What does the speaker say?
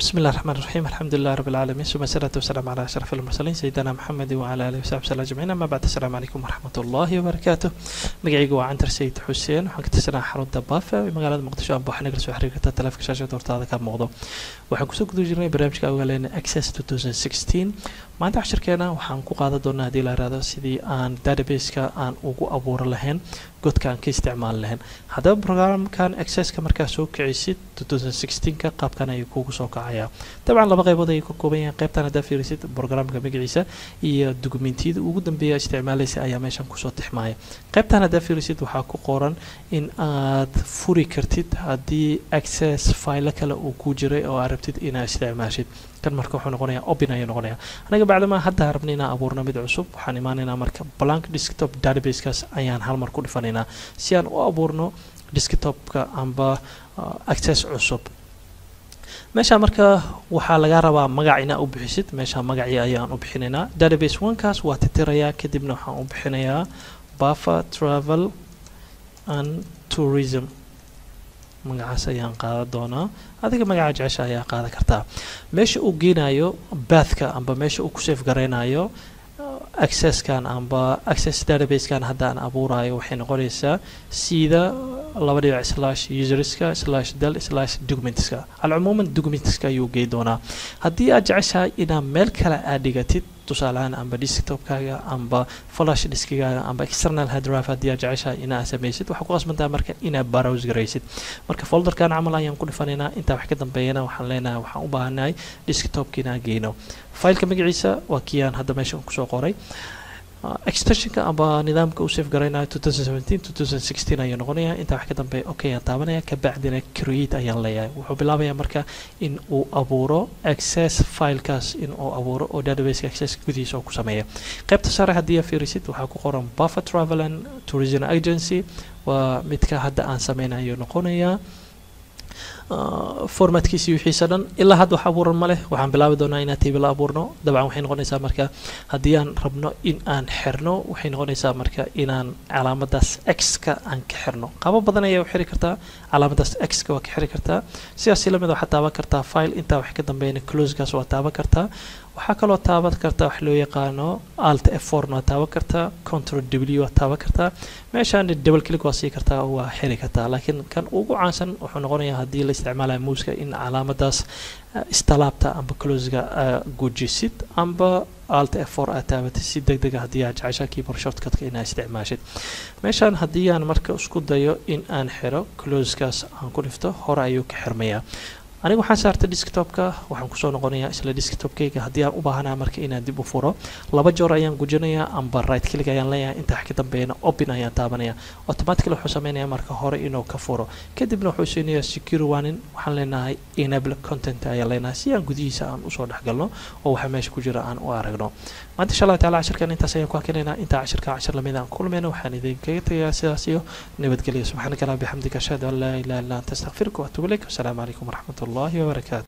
بسم الله الرحمن الرحيم الحمد لله رب العالمين ثم الصلاة والسلام على أشرف المرسلين سيدنا محمد وعلى آله وصحبه وسلم أجمعين أما بعد السلام عليكم ورحمة الله وبركاته magacaygu waa cantar sayid xuseen waxaan ka tirsanaa xarunta baafa ee magaalada muqdisho aan booxana kala soo xiriir karta taleefanka shaashada hortaada ka muuqdo waxaan kusoo guda jirnay barnaamijka ogaaleena access 2016 maanta cashirkeena waxaan ku qaadan doonaa haddii la yihahdo sidii aan databaseka aan ugu abuuran lahayn godka aan ka isticmaali lahayn. Haddaba programkan accesska markaa soo kicisid 2016ka qaabkan ayuu kugu soo kacayaa. Dabcan laba qaybood ayay ka kooban yahay. Qaybtan haddaa fiirisid programka magaciisa iyo dukumentiyada ugu dambeeya isticmaalaysa ayaa meeshan ku soo tixmaaya. Qaybtan haddaa fiirisid waxaa ku qoran in aad furi kartid haddii access file kale uu ku jiray oo aad rabtid inaad isticmaashid. Kan marka wuxuu noqonayaa open ayuu noqonayaa anaga bacdama hadda rabna inaan abuurno mid cusub? Waxaan imaanaynaa marka blank desktop databasekaas ayaan hal mar ku dhifanaynaa. Si aan u abuurno desktopka amba access cusub. Meesha marka waxaa laga rabaa magac inaa u bixisid. Meesha magacii ayaan u bixinaynaa. Database onekaas waa titirayaa kadibna waxaan u bixinayaa buffer travel and tourism magacaas ayaan qaadan doonaa. Adiga magaca jecesha ayaa qaadan kartaa. Meesha uu geenayo baathka amba meesha uu ku safe garaynayo accesskan amba access databasekan hadda aan abuurayo waxay noqonaysaa sida laba dhibic slash userska slash del slash documentska alcumuuman documentska ayuu gey doonaa. Haddii aad jeceshahay inaad meel kale aad dhigatid tusaalehaan amba desktopkaaga amba flash diskigaaga amba external hard drive haddii aad jeceshahay inaad samaysid waxaa ku qasbantaa marka inaad browse garaysid. Marka folderkan camal ayaan ku dhifanaynaa. Intaa wax ka dambeeyana waxaan leenahay waxaan u baahanahay desktopka geyno. Fileka magaciisa waa kii hadda meesha ku soo qoray extensionka amba nidaamka uu safe garaynayo 2017 2016 ayuu noqonayaa. Intaa wax ka dambeeya okay ayaan taabanaya. Kabacdina create ayaan leeyahay. Wuxuu bilaabayaa marka in uu abuuro access filekaas in uu abuuro oo databaseka access gudihiisa oo ku sameeya qaybta sare haddii fiirisid waxaa ku qoran buffer travel and tourism agency. Waa midka hadda aan sameynayo noqonayaa formatkiisi wixiisa dhan. Ilaa hadda wax abuuran ma leh. Waxaan bilaabi doonaa inaan table abuurno. Dabcan waxay noqonaysaa marka haddii aan rabno in aan xirno waxay noqonaysaa marka inaan calaamadaas x-ka aan ka xirno. Qaabo badan ayaa xiri kartaa calaamadaas x-ka waa ka xiri kartaa sidaasi la mid waxaad taaban kartaa file. Intaa wax ka dambeeyana closekaas waa taaban kartaa waxaa kaloo taaban kartaa wax loo yaqaano alt f fourna waa taaban kartaa control w waa taaban kartaa meeshaan double click waa sii kartaa waa xiri kartaa laakiin kan ugu caansan wuxuu noqonayaa haddii la isticmaalayo muuska in calaamadaas istalaabta amba closega gujisid amba alt f four aad taabatid si deg dega haddii aad jeceshaa keyboard shortcutka inaad isticmaashid. Meeshaan haddii aan marka isku dayo in aan xiro closekaas aan ku dhifto hore ayuu ka xirmayaa aniga waxaan saartay desktopka waxaan ku soo noqonayaa isla desktopkayga. Haddii aan u baahanaa marka inaan dib u furo laba joor ayaan gujinayaa amba right click ayaan leeyahay intaa ka dambeeyana open ayaan taabanaya. Automatically wuxuu sameynayaa marka hore inuu ka furo. Kadibna wuxuu siinayaa secure warning waxaan leenahay enable content ayaan leenahay si aan gudihiisa aan u soo dhexgalno oo waxa meesha ku jira aan u aragno. Maanta insha allah taala cashirkan intaas ayaan ku hakinaynaa intaa cashirka cashir la mid aan kulmayna waxaan idinkaga tagayaa sidaas iyo nabadgelyo subxaanaka allah bixamdika ashhadu an laa ilaha illa anta astaqfiruka waatubu ilayk. Wasalaamu calaykum waraxmat الله وبركاته.